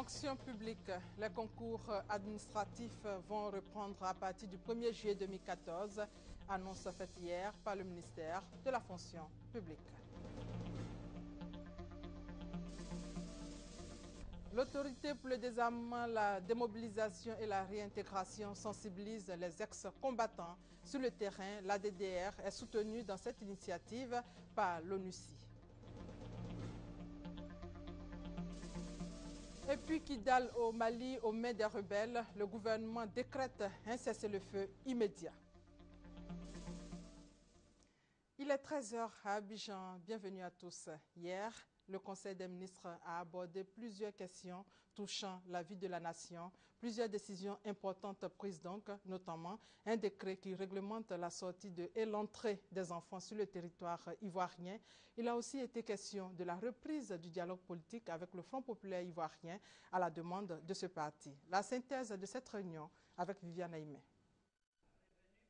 Fonction publique, les concours administratifs vont reprendre à partir du 1er juillet 2014, annonce faite hier par le ministère de la fonction publique. L'autorité pour le désarmement, la démobilisation et la réintégration sensibilise les ex-combattants. Sur le terrain, la DDR est soutenue dans cette initiative par l'ONUCI. Et puis Kidal au Mali, aux mains des rebelles, le gouvernement décrète un cessez-le-feu immédiat. Il est 13h à Abidjan. Bienvenue à tous. Hier, le Conseil des ministres a abordé plusieurs questions touchant la vie de la nation, plusieurs décisions importantes prises donc, notamment un décret qui réglemente la sortie et l'entrée des enfants sur le territoire ivoirien. Il a aussi été question de la reprise du dialogue politique avec le Front populaire ivoirien à la demande de ce parti. La synthèse de cette réunion avec Viviane Aimé.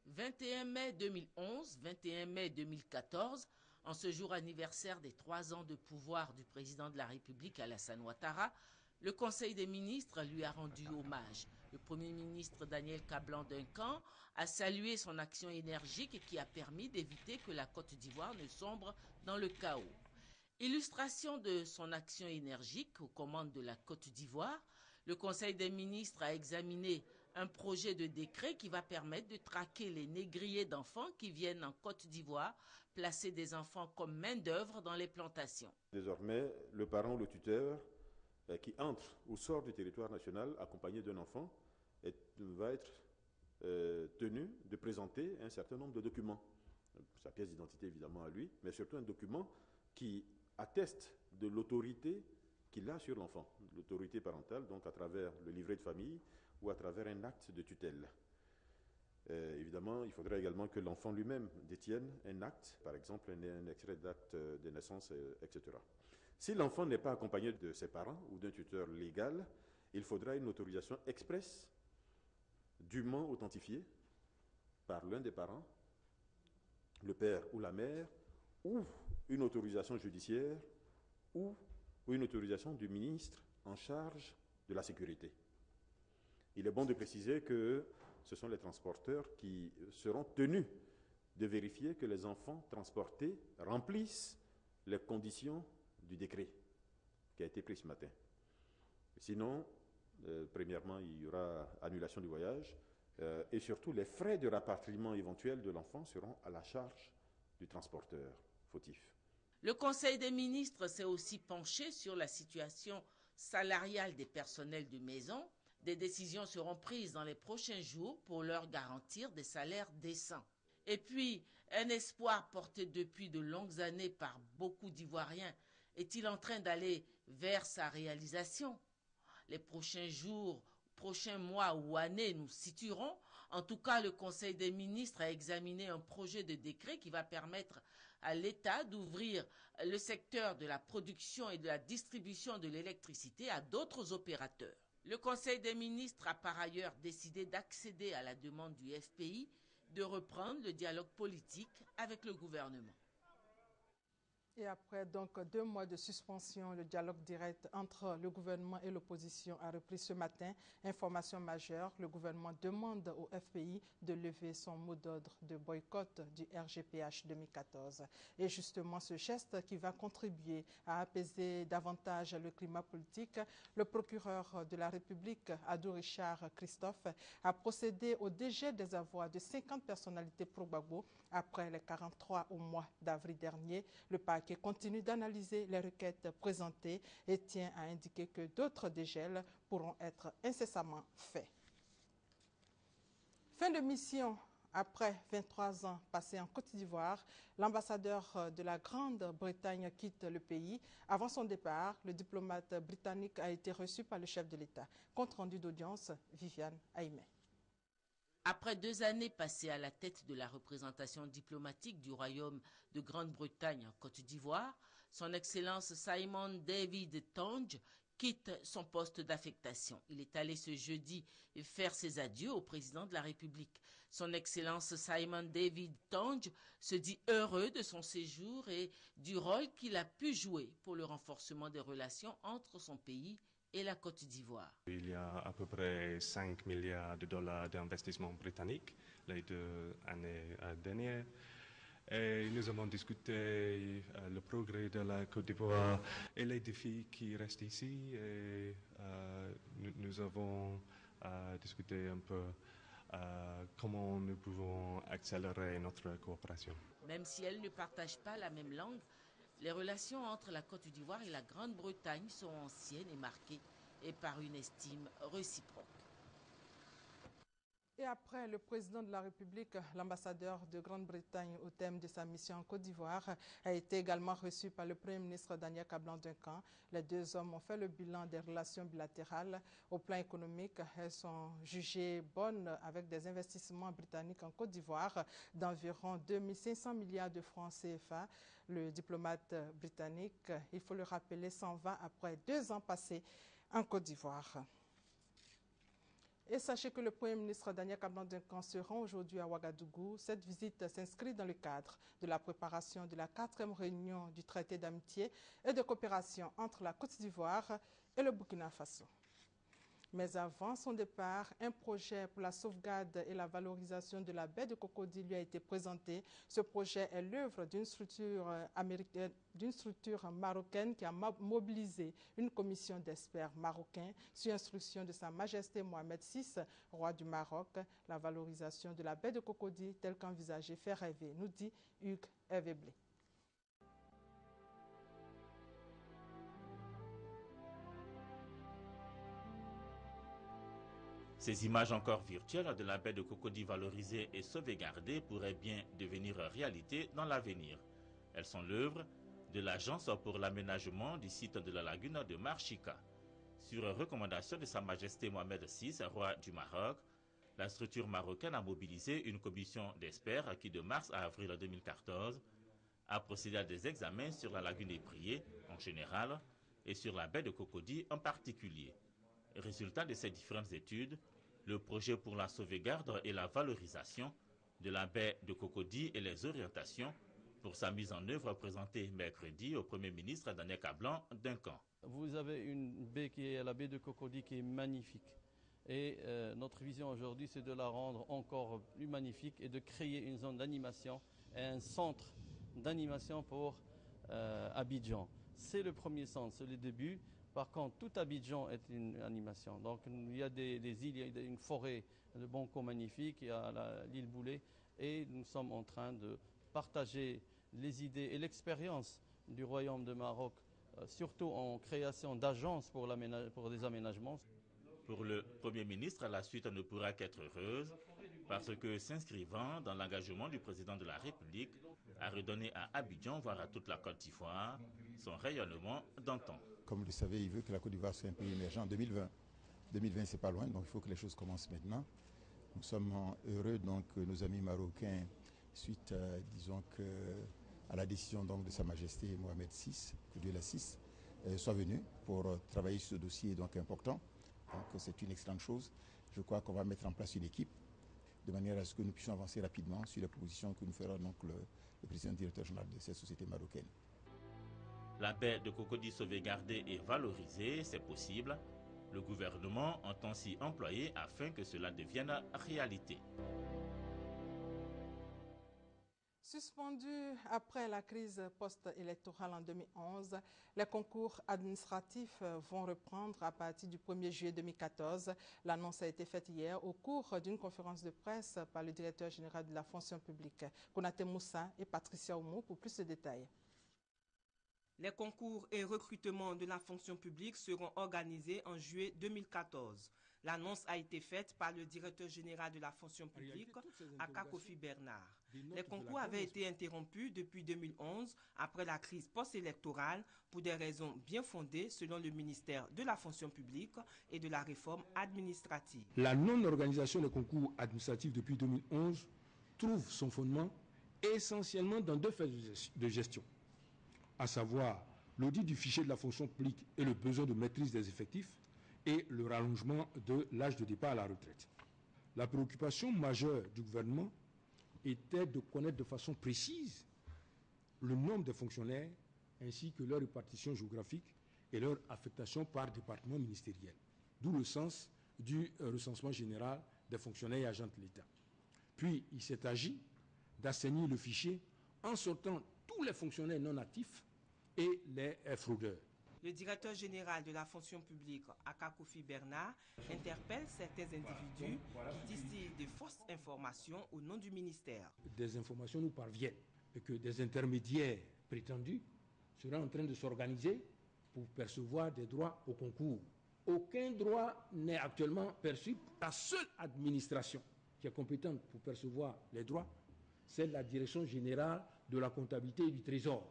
21 mai 2011, 21 mai 2014, en ce jour anniversaire des trois ans de pouvoir du président de la République Alassane Ouattara, le Conseil des ministres lui a rendu hommage. Le Premier ministre Daniel Cablan Duncan a salué son action énergique qui a permis d'éviter que la Côte d'Ivoire ne sombre dans le chaos. Illustration de son action énergique aux commandes de la Côte d'Ivoire, le Conseil des ministres a examiné un projet de décret qui va permettre de traquer les négriers d'enfants qui viennent en Côte d'Ivoire placer des enfants comme main-d'œuvre dans les plantations. Désormais, le parent ou le tuteur euh, qui entre ou sort du territoire national accompagné d'un enfant va être euh, tenu de présenter un certain nombre de documents. Sa pièce d'identité évidemment à lui, mais surtout un document qui atteste de l'autorité qu'il a sur l'enfant, l'autorité parentale, donc à travers le livret de famille ou à travers un acte de tutelle. Euh, évidemment, il faudrait également que l'enfant lui-même détienne un acte, par exemple un, extrait d'acte de naissance, euh, etc. Si l'enfant n'est pas accompagné de ses parents ou d'un tuteur légal, il faudra une autorisation expresse, dûment authentifiée par l'un des parents, le père ou la mère, ou une autorisation judiciaire, ou une autorisation du ministre en charge de la sécurité. Il est bon de préciser que ce sont les transporteurs qui seront tenus de vérifier que les enfants transportés remplissent les conditions du décret qui a été pris ce matin. Sinon, euh, premièrement, il y aura annulation du voyage euh, et surtout les frais de rapatriement éventuel de l'enfant seront à la charge du transporteur fautif. Le Conseil des ministres s'est aussi penché sur la situation salariale des personnels de maison des décisions seront prises dans les prochains jours pour leur garantir des salaires décents. Et puis, un espoir porté depuis de longues années par beaucoup d'Ivoiriens est-il en train d'aller vers sa réalisation? Les prochains jours, prochains mois ou années nous situerons. En tout cas, le Conseil des ministres a examiné un projet de décret qui va permettre à l'État d'ouvrir le secteur de la production et de la distribution de l'électricité à d'autres opérateurs. Le Conseil des ministres a par ailleurs décidé d'accéder à la demande du FPI de reprendre le dialogue politique avec le gouvernement. Après donc deux mois de suspension, le dialogue direct entre le gouvernement et l'opposition a repris ce matin. Information majeure, le gouvernement demande au FPI de lever son mot d'ordre de boycott du RGPH 2014. Et justement, ce geste qui va contribuer à apaiser davantage le climat politique, le procureur de la République, Adou Richard Christophe, a procédé au dégel des avoirs de 50 personnalités pro-Gbagbo après les 43 au mois d'avril dernier. Le continue d'analyser les requêtes présentées et tient à indiquer que d'autres dégels pourront être incessamment faits. Fin de mission après 23 ans passés en Côte d'Ivoire, l'ambassadeur de la Grande-Bretagne quitte le pays. Avant son départ, le diplomate britannique a été reçu par le chef de l'État. Compte rendu d'audience, Viviane Aimé. Après deux années passées à la tête de la représentation diplomatique du Royaume de Grande-Bretagne en Côte d'Ivoire, son Excellence Simon David Tonge quitte son poste d'affectation. Il est allé ce jeudi faire ses adieux au président de la République. Son Excellence Simon David Tonge se dit heureux de son séjour et du rôle qu'il a pu jouer pour le renforcement des relations entre son pays et la Côte d'Ivoire. Il y a à peu près 5 milliards de dollars d'investissement britannique les deux années dernières. Et nous avons discuté euh, le progrès de la Côte d'Ivoire et les défis qui restent ici. Et euh, nous, nous, avons euh, discuté un peu comment nous pouvons accélérer notre coopération. Même si elles ne partagent pas la même langue, les relations entre la Côte d'Ivoire et la Grande-Bretagne sont anciennes et marquées par une estime réciproque. Et après le président de la République, l'ambassadeur de Grande-Bretagne au thème de sa mission en Côte d'Ivoire a été également reçu par le Premier ministre Daniel Cablan-Duncan. Les deux hommes ont fait le bilan des relations bilatérales. Au plan économique, elles sont jugées bonnes avec des investissements britanniques en Côte d'Ivoire d'environ 2500 milliards de francs CFA. Le diplomate britannique, il faut le rappeler, s'en va après deux ans passés en Côte d'Ivoire. Et sachez que le Premier ministre Daniel Kablan-Duncan se rend aujourd'hui à Ouagadougou. Cette visite s'inscrit dans le cadre de la préparation de la quatrième réunion du traité d'amitié et de coopération entre la Côte d'Ivoire et le Burkina Faso. Mais avant son départ, un projet pour la sauvegarde et la valorisation de la baie de Cocody lui a été présenté. Ce projet est l'œuvre d'une structure, d'une structure marocaine qui a mobilisé une commission d'experts marocains sur instruction de Sa Majesté Mohamed VI, roi du Maroc. La valorisation de la baie de Cocody, telle qu'envisagée, fait rêver, nous dit Hugues Hervé-Blé. Ces images encore virtuelles de la baie de Cocody valorisée et sauvegardée pourraient bien devenir réalité dans l'avenir. Elles sont l'œuvre de l'Agence pour l'aménagement du site de la lagune de Marchika. Sur recommandation de Sa Majesté Mohamed VI, roi du Maroc, la structure marocaine a mobilisé une commission d'experts qui, de mars à avril 2014, a procédé à des examens sur la lagune des Priés en général et sur la baie de Cocody en particulier. Résultat de ces différentes études, le projet pour la sauvegarde et la valorisation de la baie de Cocody et les orientations pour sa mise en œuvre présentée mercredi au Premier ministre Daniel Cablan Duncan. Vous avez une baie qui est la baie de Cocody qui est magnifique. Et euh, notre vision aujourd'hui, c'est de la rendre encore plus magnifique et de créer une zone d'animation et un centre d'animation pour euh, Abidjan. C'est le premier centre, c'est le début. Par contre, tout Abidjan est une animation. Donc, il y a des, îles, il y a une forêt de Banco magnifique, il y a l'île Boulet, et nous sommes en train de partager les idées et l'expérience du Royaume de Maroc, euh, surtout en création d'agences pour, pour des aménagements. Pour le Premier ministre, la suite ne pourra qu'être heureuse parce que s'inscrivant dans l'engagement du président de la République a redonné à Abidjan, voire à toute la Côte d'Ivoire, son rayonnement d'antan. Comme vous le savez, il veut que la Côte d'Ivoire soit un pays émergent en 2020. 2020, c'est pas loin, donc il faut que les choses commencent maintenant. Nous sommes heureux donc que nos amis marocains, suite, à, disons que, à la décision donc de Sa Majesté Mohamed VI, que Dieu l'assiste, euh, soient venus pour euh, travailler sur ce dossier donc important. Donc c'est une excellente chose. Je crois qu'on va mettre en place une équipe de manière à ce que nous puissions avancer rapidement sur les propositions que nous fera donc le président directeur général de cette société marocaine. La baie de Cocody sauvegardée et valorisée, c'est possible. Le gouvernement entend s'y employer afin que cela devienne réalité. Suspendu après la crise post-électorale en 2011, les concours administratifs vont reprendre à partir du 1er juillet 2014. L'annonce a été faite hier au cours d'une conférence de presse par le directeur général de la fonction publique, Konate Moussa et Patricia Oumou, pour plus de détails. Les concours et recrutements de la fonction publique seront organisés en juillet 2014. L'annonce a été faite par le directeur général de la fonction publique, Akakofi Bernard. Les concours avaient été interrompus depuis 2011 après la crise post-électorale pour des raisons bien fondées selon le ministère de la fonction publique et de la réforme administrative. La non-organisation des concours administratifs depuis 2011 trouve son fondement essentiellement dans deux faits de gestion à savoir l'audit du fichier de la fonction publique et le besoin de maîtrise des effectifs et le rallongement de l'âge de départ à la retraite. La préoccupation majeure du gouvernement était de connaître de façon précise le nombre de fonctionnaires ainsi que leur répartition géographique et leur affectation par département ministériel. D'où le sens du recensement général des fonctionnaires et agents de l'État. Puis, il s'est agi d'assainir le fichier en sortant tous les fonctionnaires non actifs et les fraudeurs. Le directeur général de la fonction publique, Akakoufi Bernard, interpelle certains individus qui distillent de fausses informations au nom du ministère. Des informations nous parviennent et que des intermédiaires prétendus seraient en train de s'organiser pour percevoir des droits au concours. Aucun droit n'est actuellement perçu. La seule administration qui est compétente pour percevoir les droits, c'est la direction générale de la comptabilité et du trésor.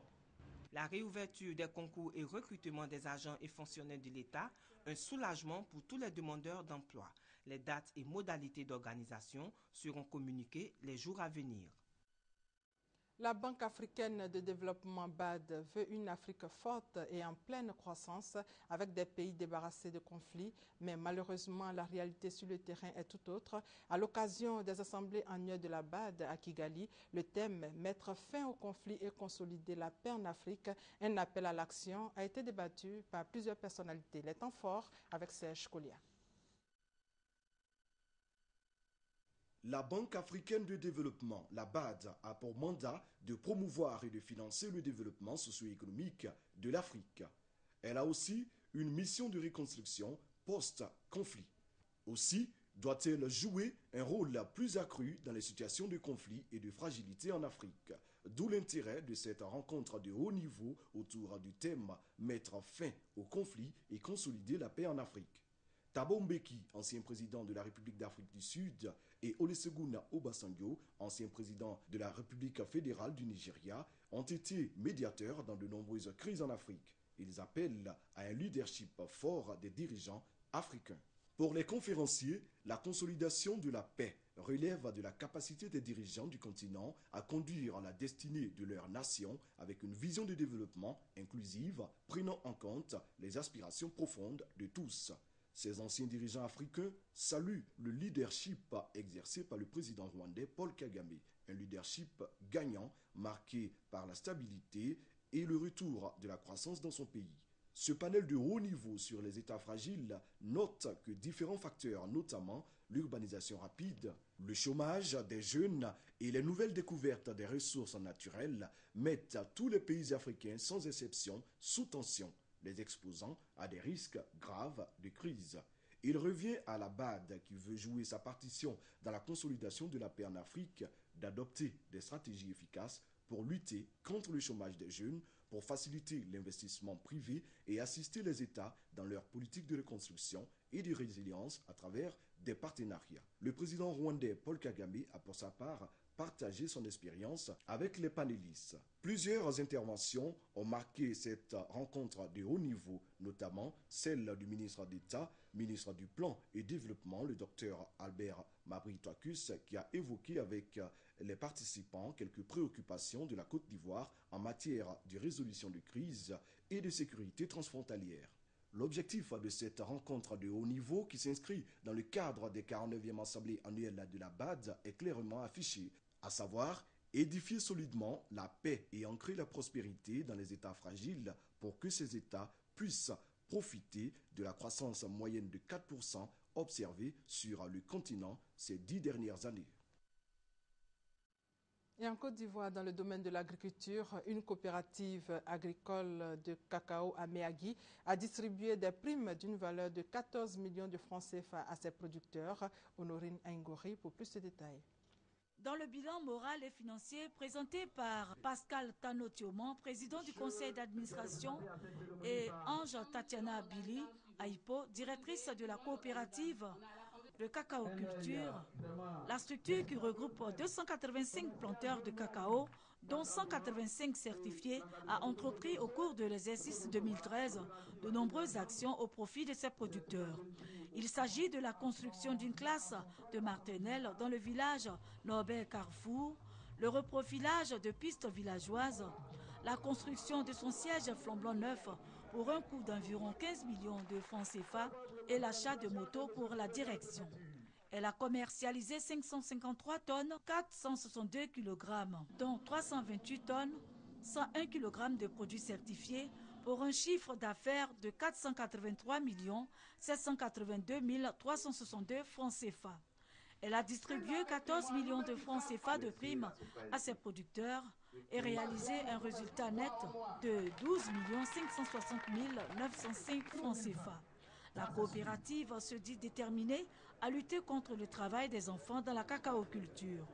La réouverture des concours et recrutement des agents et fonctionnaires de l'État, un soulagement pour tous les demandeurs d'emploi. Les dates et modalités d'organisation seront communiquées les jours à venir. La Banque africaine de développement BAD veut une Afrique forte et en pleine croissance avec des pays débarrassés de conflits, mais malheureusement la réalité sur le terrain est tout autre. À l'occasion des assemblées annuelles de la BAD à Kigali, le thème Mettre fin au conflit et consolider la paix en Afrique, un appel à l'action, a été débattu par plusieurs personnalités. Les temps forts avec Serge Colia. La Banque africaine de développement, la BAD, a pour mandat de promouvoir et de financer le développement socio-économique de l'Afrique. Elle a aussi une mission de reconstruction post-conflit. Aussi, doit-elle jouer un rôle plus accru dans les situations de conflit et de fragilité en Afrique D'où l'intérêt de cette rencontre de haut niveau autour du thème Mettre fin au conflit et consolider la paix en Afrique. Thabo Mbeki, ancien président de la République d'Afrique du Sud, et Olusegun Obasanjo, ancien président de la République fédérale du Nigeria, ont été médiateurs dans de nombreuses crises en Afrique. Ils appellent à un leadership fort des dirigeants africains. Pour les conférenciers, la consolidation de la paix relève de la capacité des dirigeants du continent à conduire la destinée de leur nation avec une vision de développement inclusive prenant en compte les aspirations profondes de tous. Ces anciens dirigeants africains saluent le leadership exercé par le président rwandais Paul Kagame, un leadership gagnant marqué par la stabilité et le retour de la croissance dans son pays. Ce panel de haut niveau sur les États fragiles note que différents facteurs, notamment l'urbanisation rapide, le chômage des jeunes et les nouvelles découvertes des ressources naturelles, mettent tous les pays africains sans exception sous tension les exposant à des risques graves de crise. Il revient à la BAD qui veut jouer sa partition dans la consolidation de la paix en Afrique d'adopter des stratégies efficaces pour lutter contre le chômage des jeunes, pour faciliter l'investissement privé et assister les États dans leur politique de reconstruction et de résilience à travers des partenariats. Le président rwandais Paul Kagame a pour sa part partager son expérience avec les panélistes. Plusieurs interventions ont marqué cette rencontre de haut niveau, notamment celle du ministre d'État, ministre du Plan et Développement, le docteur Albert Mabritoacus, qui a évoqué avec les participants quelques préoccupations de la Côte d'Ivoire en matière de résolution de crise et de sécurité transfrontalière. L'objectif de cette rencontre de haut niveau qui s'inscrit dans le cadre des 49e Assemblées annuelles de la BAD est clairement affiché à savoir édifier solidement la paix et ancrer la prospérité dans les États fragiles pour que ces États puissent profiter de la croissance moyenne de 4% observée sur le continent ces dix dernières années. Et en Côte d'Ivoire, dans le domaine de l'agriculture, une coopérative agricole de cacao à Meagui a distribué des primes d'une valeur de 14 millions de francs CFA à ses producteurs. Honorine Ingori pour plus de détails. Dans le bilan moral et financier présenté par Pascal Tanotioman, président du conseil d'administration, et Ange Tatiana Billy Aipo, directrice de la coopérative de cacao culture, la structure qui regroupe 285 planteurs de cacao, dont 185 certifiés, a entrepris au cours de l'exercice 2013 de nombreuses actions au profit de ses producteurs. Il s'agit de la construction d'une classe de martinelle dans le village Norbert Carrefour, le reprofilage de pistes villageoises, la construction de son siège flambant neuf pour un coût d'environ 15 millions de francs CFA et l'achat de motos pour la direction. Elle a commercialisé 553 tonnes, 462 kg, dont 328 tonnes, 101 kg de produits certifiés pour un chiffre d'affaires de 483 782 362 francs CFA. Elle a distribué 14 millions de francs CFA de primes à ses producteurs et réalisé un résultat net de 12 560 905 francs CFA. La coopérative se dit déterminée à lutter contre le travail des enfants dans la cacaoculture.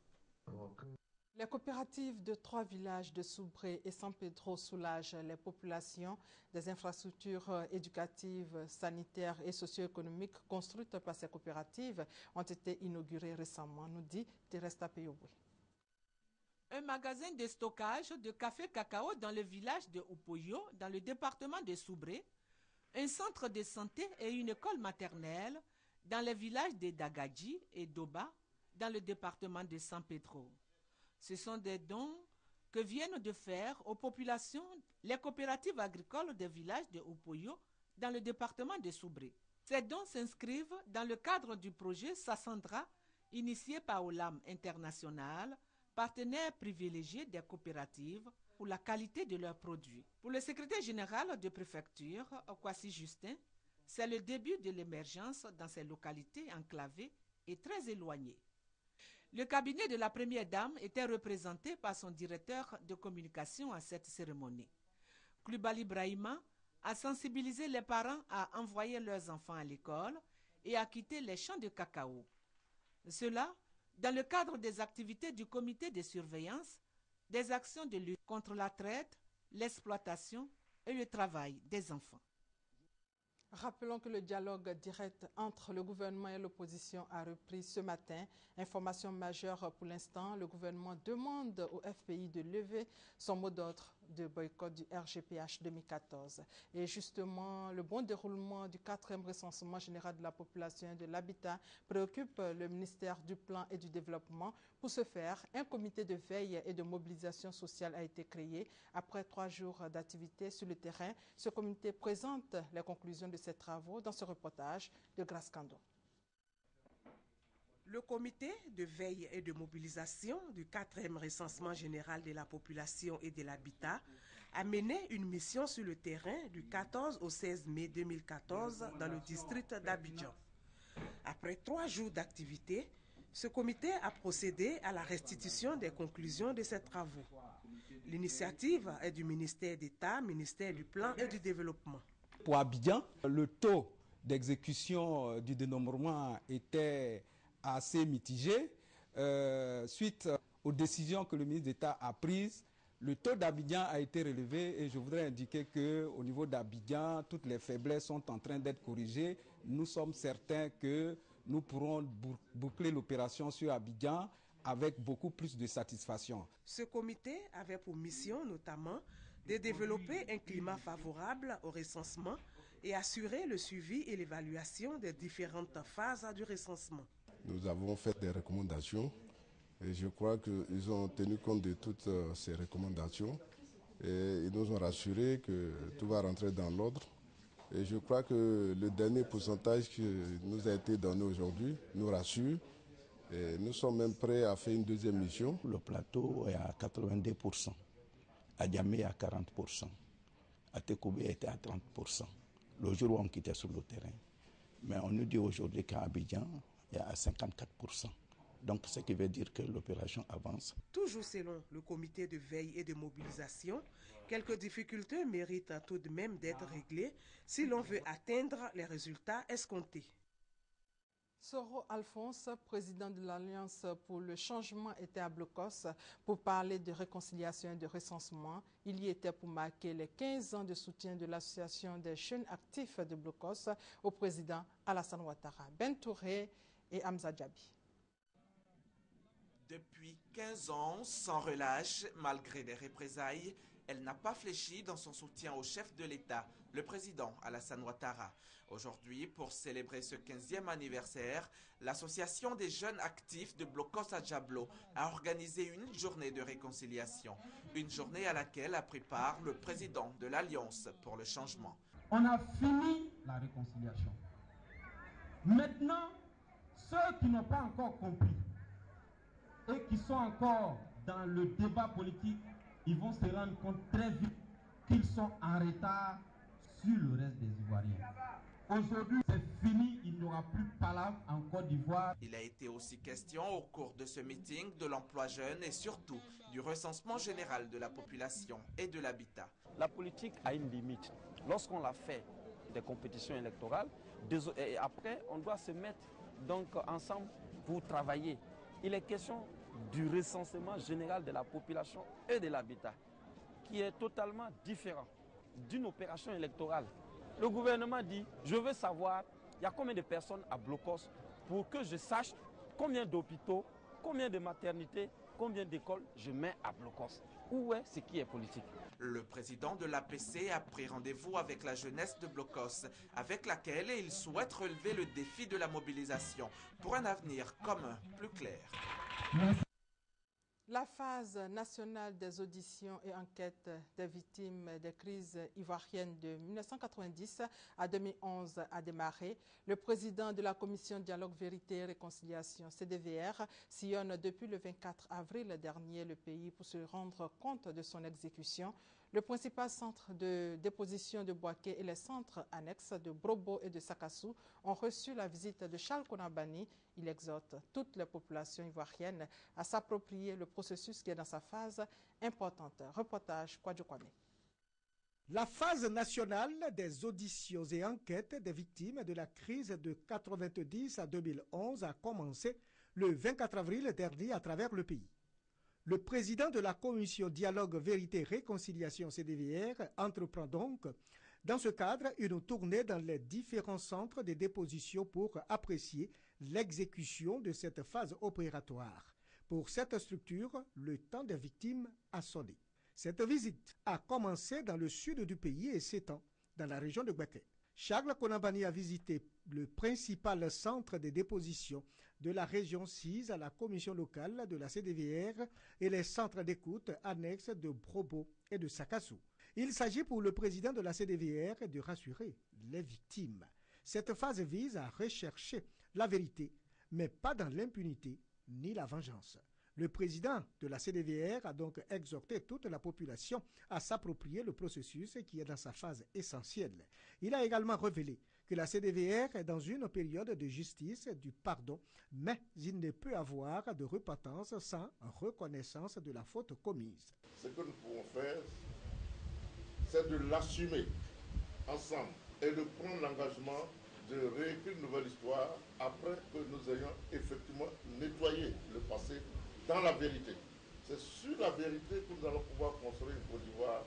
Les coopératives de trois villages de Soubré et San Pedro soulagent les populations. Des infrastructures éducatives, sanitaires et socio-économiques construites par ces coopératives ont été inaugurées récemment, nous dit Teresta Peyobwe. Un magasin de stockage de café cacao dans le village de Upoyo, dans le département de Soubré, un centre de santé et une école maternelle dans les villages de Dagadji et Doba, dans le département de San Pedro. Ce sont des dons que viennent de faire aux populations les coopératives agricoles des villages de Upoyo dans le département de Soubré. Ces dons s'inscrivent dans le cadre du projet Sassandra, initié par OLAM International, partenaire privilégié des coopératives pour la qualité de leurs produits. Pour le secrétaire général de préfecture, Kwasi Justin, c'est le début de l'émergence dans ces localités enclavées et très éloignées. Le cabinet de la première dame était représenté par son directeur de communication à cette cérémonie. Klubali Brahima a sensibilisé les parents à envoyer leurs enfants à l'école et à quitter les champs de cacao. Cela dans le cadre des activités du comité de surveillance des actions de lutte contre la traite, l'exploitation et le travail des enfants. Rappelons que le dialogue direct entre le gouvernement et l'opposition a repris ce matin. Information majeure pour l'instant, le gouvernement demande au FPI de lever son mot d'ordre de boycott du RGPH 2014. Et justement, le bon déroulement du quatrième recensement général de la population et de l'habitat préoccupe le ministère du Plan et du Développement. Pour ce faire, un comité de veille et de mobilisation sociale a été créé. Après trois jours d'activité sur le terrain, ce comité présente les conclusions de ses travaux dans ce reportage de Grace Kando. Le comité de veille et de mobilisation du quatrième recensement général de la population et de l'habitat a mené une mission sur le terrain du 14 au 16 mai 2014 dans le district d'Abidjan. Après trois jours d'activité, ce comité a procédé à la restitution des conclusions de ses travaux. L'initiative est du ministère d'État, ministère du Plan et du Développement. Pour Abidjan, le taux d'exécution du dénombrement était assez mitigé. Euh, suite aux décisions que le ministre d'État a prises, le taux d'Abidjan a été relevé et je voudrais indiquer qu'au niveau d'Abidjan, toutes les faiblesses sont en train d'être corrigées. Nous sommes certains que nous pourrons boucler l'opération sur Abidjan avec beaucoup plus de satisfaction. Ce comité avait pour mission notamment de développer un climat favorable au recensement et assurer le suivi et l'évaluation des différentes phases du recensement. Nous avons fait des recommandations et je crois qu'ils ont tenu compte de toutes ces recommandations et ils nous ont rassuré que tout va rentrer dans l'ordre. Et je crois que le dernier pourcentage qui nous a été donné aujourd'hui nous rassure. Et nous sommes même prêts à faire une deuxième mission. Le plateau est à 82%, à Djamé à 40%, à Tekoubé était à 30%. Le jour où on quittait sur le terrain. Mais on nous dit aujourd'hui qu'à Abidjan, il y a 54%. Donc, ce qui veut dire que l'opération avance. Toujours selon le comité de veille et de mobilisation, quelques difficultés méritent tout de même d'être réglées si l'on veut atteindre les résultats escomptés. Soro Alphonse, président de l'Alliance pour le changement, était à Blocos pour parler de réconciliation et de recensement. Il y était pour marquer les 15 ans de soutien de l'Association des jeunes actifs de Blocos au président Alassane Ouattara. Ben Touré et Hamza Djabi. Depuis 15 ans, sans relâche, malgré les représailles, elle n'a pas fléchi dans son soutien au chef de l'État, le président Alassane Ouattara. Aujourd'hui, pour célébrer ce 15e anniversaire, l'Association des jeunes actifs de Blocos à Diablo a organisé une journée de réconciliation. Une journée à laquelle a pris part le président de l'Alliance pour le changement. On a fini la réconciliation. Maintenant, ceux qui n'ont pas encore compris et qui sont encore dans le débat politique, ils vont se rendre compte très vite qu'ils sont en retard sur le reste des Ivoiriens. Aujourd'hui, c'est fini, il n'y aura plus de palabre en Côte d'Ivoire. Il a été aussi question au cours de ce meeting de l'emploi jeune et surtout du recensement général de la population et de l'habitat. La politique a une limite. Lorsqu'on la fait des compétitions électorales, et après, on doit se mettre donc ensemble pour travailler. Il est question du recensement général de la population et de l'habitat, qui est totalement différent d'une opération électorale. Le gouvernement dit, je veux savoir, il y a combien de personnes à Blocos pour que je sache combien d'hôpitaux, combien de maternités, combien d'écoles je mets à Blocos. Où est ce qui est politique? Le président de l'APC a pris rendez-vous avec la jeunesse de Blocos, avec laquelle il souhaite relever le défi de la mobilisation pour un avenir commun plus clair. La phase nationale des auditions et enquêtes des victimes des crises ivoiriennes de 1990 à 2011 a démarré. Le président de la commission Dialogue Vérité et Réconciliation, CDVR, sillonne depuis le 24 avril dernier le pays pour se rendre compte de son exécution. Le principal centre de déposition de Boaké et les centres annexes de Brobo et de Sakassou ont reçu la visite de Charles Konabani. Il exhorte toutes les populations ivoiriennes à s'approprier le processus qui est dans sa phase importante. Reportage Kwadjokwame. La phase nationale des auditions et enquêtes des victimes de la crise de 90 à 2011 a commencé le 24 avril dernier à travers le pays. Le président de la commission Dialogue, Vérité, Réconciliation CDVR entreprend donc, dans ce cadre, une tournée dans les différents centres de déposition pour apprécier l'exécution de cette phase opératoire. Pour cette structure, le temps des victimes a sonné. Cette visite a commencé dans le sud du pays et s'étend dans la région de Gbeke. Charles Konabani a visité le principal centre de déposition de la région 6 à la commission locale de la CDVR et les centres d'écoute annexes de Brobo et de Sakassou. Il s'agit pour le président de la CDVR de rassurer les victimes. Cette phase vise à rechercher la vérité, mais pas dans l'impunité ni la vengeance. Le président de la CDVR a donc exhorté toute la population à s'approprier le processus qui est dans sa phase essentielle. Il a également révélé que la CDVR est dans une période de justice, du pardon, mais il ne peut avoir de repentance sans reconnaissance de la faute commise. Ce que nous pouvons faire, c'est de l'assumer ensemble et de prendre l'engagement de réécrire une nouvelle histoire après que nous ayons effectivement nettoyé le passé dans la vérité. C'est sur la vérité que nous allons pouvoir construire une Côte d'Ivoire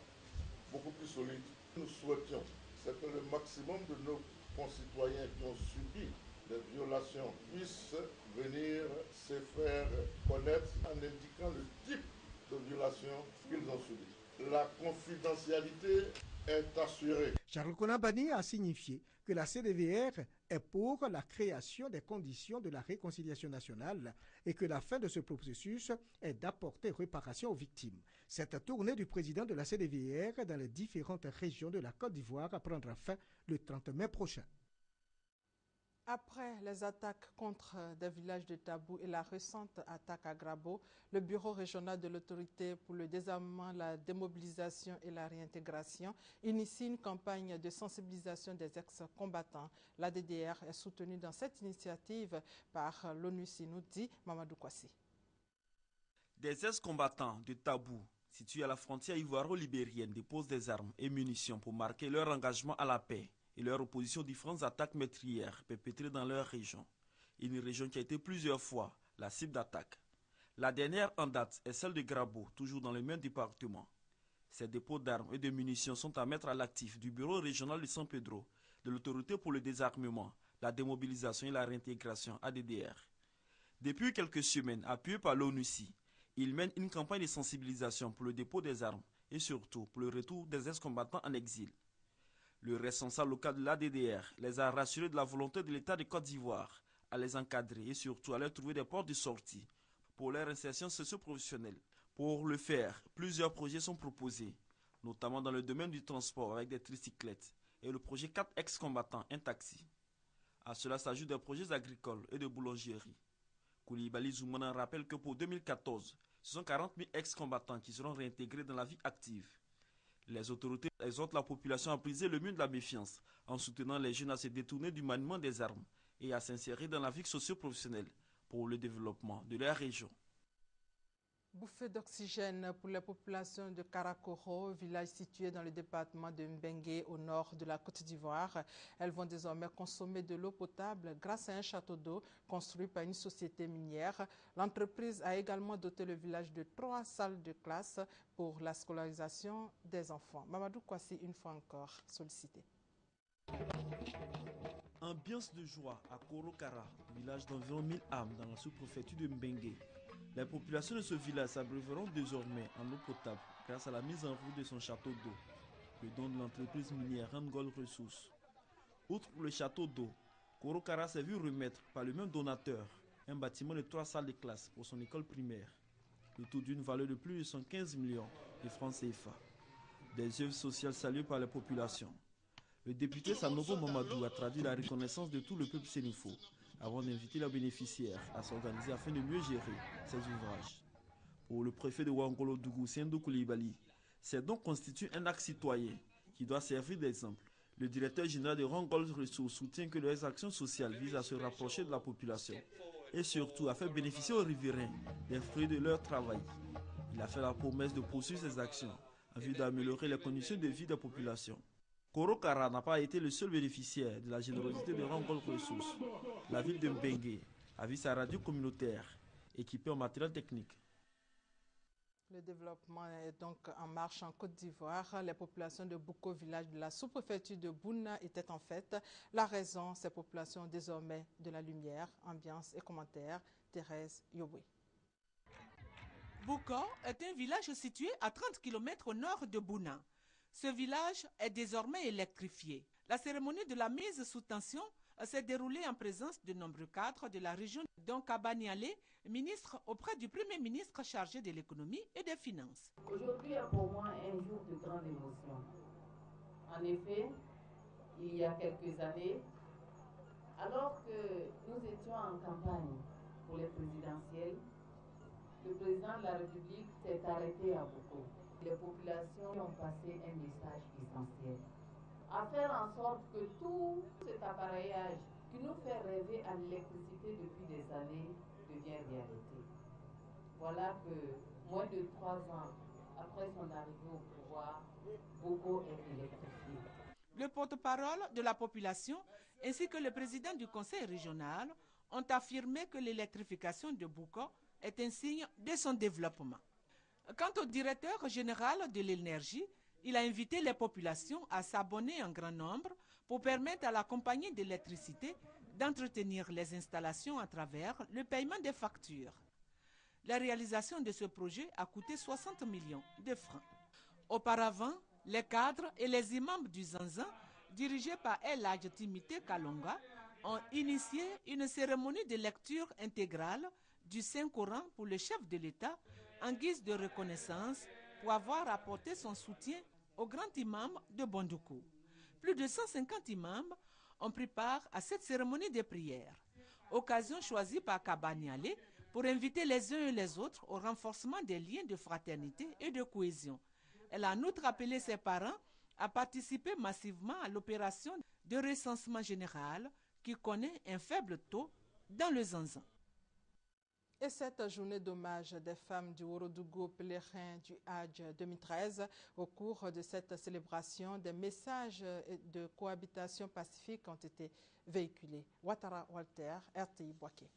beaucoup plus solide. Nous souhaitions, c'est que le maximum de nos concitoyens qui ont subi des violations puissent venir se faire connaître en indiquant le type de violation qu'ils ont subi. La confidentialité est assurée. Charles Konabani a signifié que la CDVR est pour la création des conditions de la réconciliation nationale et que la fin de ce processus est d'apporter réparation aux victimes. Cette tournée du président de la CDVR dans les différentes régions de la Côte d'Ivoire prendra fin le 30 mai prochain. Après les attaques contre des villages de Tabou et la récente attaque à Grabo, le Bureau régional de l'autorité pour le désarmement, la démobilisation et la réintégration initie une campagne de sensibilisation des ex-combattants. La DDR est soutenue dans cette initiative par l'ONU Sinoudi, Mamadou Kwasi. Des ex-combattants de Tabou situés à la frontière ivoiro-libérienne déposent des armes et munitions pour marquer leur engagement à la paix et leur opposition aux différentes attaques meurtrières perpétrées dans leur région. Une région qui a été plusieurs fois la cible d'attaques. La dernière en date est celle de Grabo, toujours dans le même département. Ces dépôts d'armes et de munitions sont à mettre à l'actif du Bureau régional de San Pedro, de l'Autorité pour le désarmement, la démobilisation et la réintégration ADDR. Depuis quelques semaines, appuyé par l'ONUCI, il mène une campagne de sensibilisation pour le dépôt des armes et surtout pour le retour des ex-combattants en exil. Le responsable local de l'ADDR les a rassurés de la volonté de l'État de Côte d'Ivoire à les encadrer et surtout à leur trouver des portes de sortie pour leur insertion socio-professionnelle. Pour le faire, plusieurs projets sont proposés, notamment dans le domaine du transport avec des tricyclettes et le projet 4 ex-combattants, un taxi. À cela s'ajoutent des projets agricoles et de boulangerie. Koulibaly Zoumana rappelle que pour 2014, ce sont 40 000 ex-combattants qui seront réintégrés dans la vie active. Les autorités exhorte la population à briser le mur de la méfiance en soutenant les jeunes à se détourner du maniement des armes et à s'insérer dans la vie socio-professionnelle pour le développement de leur région. Bouffée d'oxygène pour la population de Karakoro, village situé dans le département de Mbengue au nord de la Côte d'Ivoire. Elles vont désormais consommer de l'eau potable grâce à un château d'eau construit par une société minière. L'entreprise a également doté le village de trois salles de classe pour la scolarisation des enfants. Mamadou Kwasi, une fois encore, sollicité. Ambiance de joie à Korokara, village d'environ 1000 âmes dans la sous-préfecture de Mbengue. Les populations de ce village s'abreuveront désormais en eau potable grâce à la mise en route de son château d'eau, le don de l'entreprise minière Rangol Ressources. Outre le château d'eau, Korokara s'est vu remettre par le même donateur un bâtiment de trois salles de classe pour son école primaire, le tout d'une valeur de plus de 115 millions de francs CFA. Des œuvres sociales saluées par la population. Le député Sanogo Mamadou a traduit la reconnaissance de tout le peuple sénifo avant d'inviter les bénéficiaires à s'organiser afin de mieux gérer ces ouvrages. Pour le préfet de Wangolo Dougou, Sendou Koulibaly, c'est donc constitue un acte citoyen qui doit servir d'exemple. Le directeur général de Rangol Ressources soutient que leurs actions sociales visent à se rapprocher de la population et surtout à faire bénéficier aux riverains des fruits de leur travail. Il a fait la promesse de poursuivre ces actions en vue d'améliorer les conditions de vie des populations. Korokara n'a pas été le seul bénéficiaire de la générosité de Rangol Ressources. La ville de Mbengue a vu sa radio communautaire équipée en matériel technique. Le développement est donc en marche en Côte d'Ivoire. Les populations de Bouko, village de la sous-préfecture de Bouna, étaient en fait la raison. Ces populations ont désormais de la lumière, ambiance et commentaires. Thérèse Yobwe. Bouko est un village situé à 30 km au nord de Bouna. Ce village est désormais électrifié. La cérémonie de la mise sous tension s'est déroulée en présence de nombreux cadres de la région, dont Kabaniale, ministre auprès du Premier ministre chargé de l'économie et des finances. Aujourd'hui est pour moi un jour de grande émotion. En effet, il y a quelques années, alors que nous étions en campagne pour les présidentielles, le président de la République s'est arrêté à Boko les populations ont passé un message essentiel. À faire en sorte que tout cet appareillage qui nous fait rêver à l'électricité depuis des années devienne réalité. Voilà que moins de trois ans après son arrivée au pouvoir, Boko est électrifié. Le porte-parole de la population ainsi que le président du conseil régional ont affirmé que l'électrification de Boko est un signe de son développement. Quant au directeur général de l'énergie, il a invité les populations à s'abonner en grand nombre pour permettre à la compagnie d'électricité d'entretenir les installations à travers le paiement des factures. La réalisation de ce projet a coûté 60 millions de francs. Auparavant, les cadres et les imams du Zanzan, dirigés par El Timité Kalonga, ont initié une cérémonie de lecture intégrale du Saint-Coran pour le chef de l'État en guise de reconnaissance pour avoir apporté son soutien au grand imam de Bondoukou. Plus de 150 imams ont pris part à cette cérémonie de prière, occasion choisie par Kabaniale pour inviter les uns et les autres au renforcement des liens de fraternité et de cohésion. Elle a en outre appelé ses parents à participer massivement à l'opération de recensement général qui connaît un faible taux dans le Zanzan. Et cette journée d'hommage des femmes du Worodougou pèlerin du Hajj 2013, au cours de cette célébration, des messages de cohabitation pacifique ont été véhiculés. Ouattara Walter, RTI Boaké.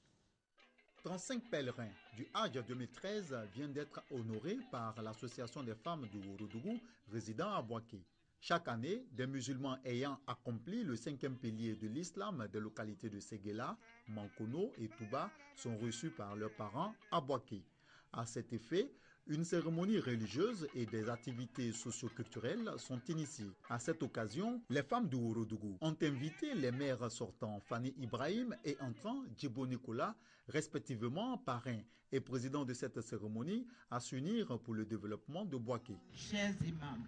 35 pèlerins du Hajj 2013 viennent d'être honorés par l'Association des femmes du Worodougou résidant à Boaké. Chaque année, des musulmans ayant accompli le cinquième pilier de l'islam des localités de Séguéla, Mankono et Touba sont reçus par leurs parents à Boaké. À cet effet, une cérémonie religieuse et des activités socioculturelles sont initiées. À cette occasion, les femmes du Worodougou ont invité les maires sortants Fanny Ibrahim et entrant Djibo Nicolas, respectivement parrains et présidents de cette cérémonie, à s'unir pour le développement de Boaké. Chers imams,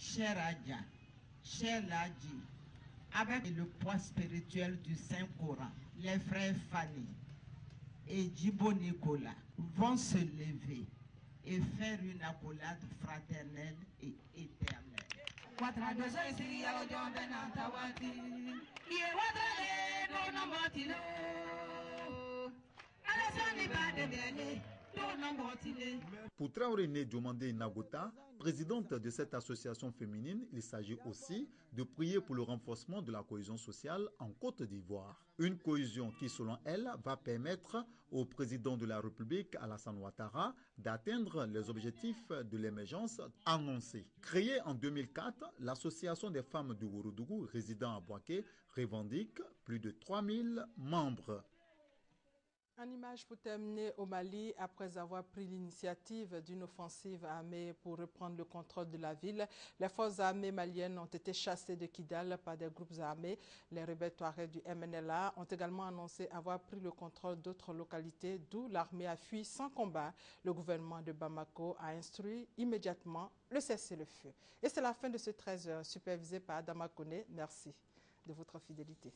cher Adja, cher Ladji, avec le poids spirituel du Saint-Coran, les frères Fanny et Djibo Nicolas vont se lever et faire une accolade fraternelle et éternelle. Pour Traoré Diomandé Nagota, présidente de cette association féminine, il s'agit aussi de prier pour le renforcement de la cohésion sociale en Côte d'Ivoire. Une cohésion qui, selon elle, va permettre au président de la République, Alassane Ouattara, d'atteindre les objectifs de l'émergence annoncés. Créée en 2004, l'association des femmes du Ouroudougou résidant à Boaké revendique plus de 3000 membres. En image pour terminer au Mali, après avoir pris l'initiative d'une offensive armée pour reprendre le contrôle de la ville, les forces armées maliennes ont été chassées de Kidal par des groupes armés. Les rebelles Touaregs du MNLA ont également annoncé avoir pris le contrôle d'autres localités, d'où l'armée a fui sans combat. Le gouvernement de Bamako a instruit immédiatement le cessez-le-feu. Et c'est la fin de ce 13 heures supervisé par Adama Kone. Merci de votre fidélité.